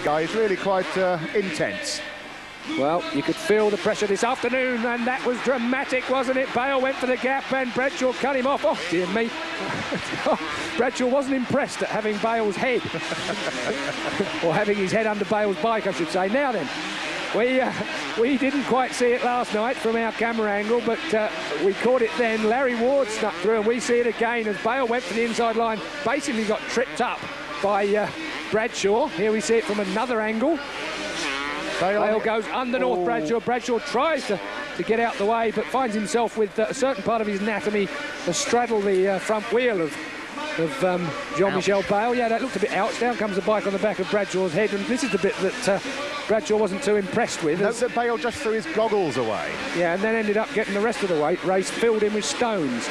guy is really quite uh, intense. Well, you could feel the pressure this afternoon, and that was dramatic, wasn't it? Bayle went for the gap, and Bradshaw cut him off. Oh, dear me. Bradshaw wasn't impressed at having Bayle's head, or having his head under Bayle's bike, I should say. Now then, we, uh, we didn't quite see it last night from our camera angle, but uh, we caught it then. Larry Ward snuck through, and we see it again as Bayle went for the inside line, basically got tripped up by uh, Bradshaw. Here we see it from another angle. Bayle, goes underneath Oh. Bradshaw. Bradshaw tries to, to get out the way, but finds himself with uh, a certain part of his anatomy to straddle the uh, front wheel of of um, Jean-Michel Bayle. Yeah, that looked a bit out. Down comes the bike on the back of Bradshaw's head, and this is the bit that uh, Bradshaw wasn't too impressed with. That Bayle just threw his goggles away. yeah, and then ended up getting the rest of the weight race filled in with stones.